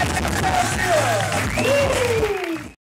Scotty G!